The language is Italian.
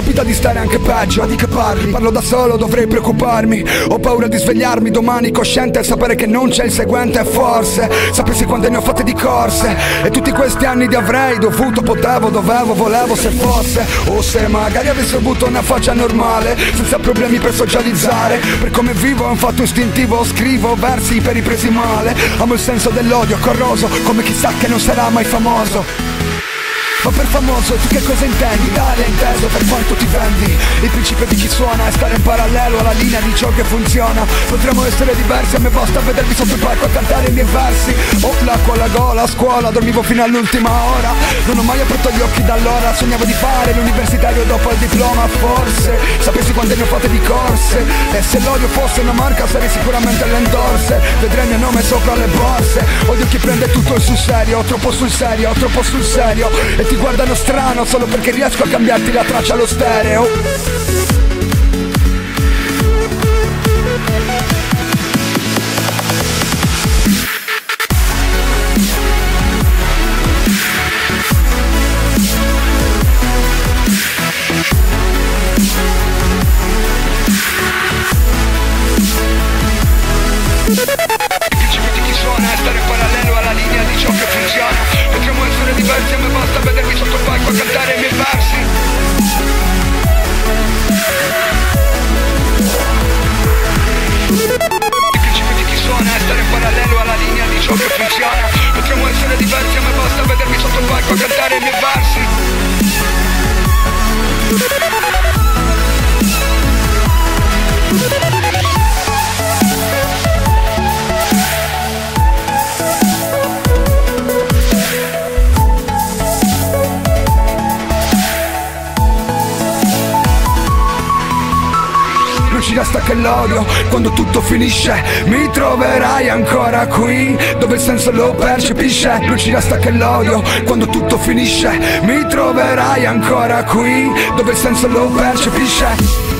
voglia di stare anche peggio. Di che parli? Parlo da solo, dovrei preoccuparmi. Ho paura di svegliarmi domani cosciente E sapere che non c'è il seguente. Forse sapessi quante ne ho fatte di corse. E tutti questi anni di avrei dovuto, potevo, dovevo, volevo se fosse. O se magari avessi avuto una faccia normale Senza problemi per socializzare. Per come vivo è un fatto istintivo Scrivo versi per i presi male. Amo il senso dell'odio corroso Come chissà che non sarà mai famoso ma per famoso tu che cosa intendi? Dare inteso per quanto ti vendi. Il principio di chi suona è stare in parallelo alla linea di ciò che funziona. Potremmo essere diversi, a me basta vedervi sotto il palco a cantare i miei versi. Ho l'acqua alla gola, a scuola, dormivo fino all'ultima ora. Non ho mai aperto gli occhi da allora Sognavo di fare l'universitario dopo il diploma Forse. Sapessi quante ne ho fatte di corse. E se l'odio fosse una marca sarei sicuramente l'endorse. Vedrei il mio nome sopra le borse. Odio chi prende tutto sul serio Troppo sul serio, troppo sul serio. E ti guardano strano solo perché riesco a cambiarti la traccia allo stereo ci resta che l'odio. Quando tutto finisce mi troverai ancora qui Dove il senso lo percepisce. Non ci resta che l'odio. Quando tutto finisce mi troverai ancora qui Dove il senso lo percepisce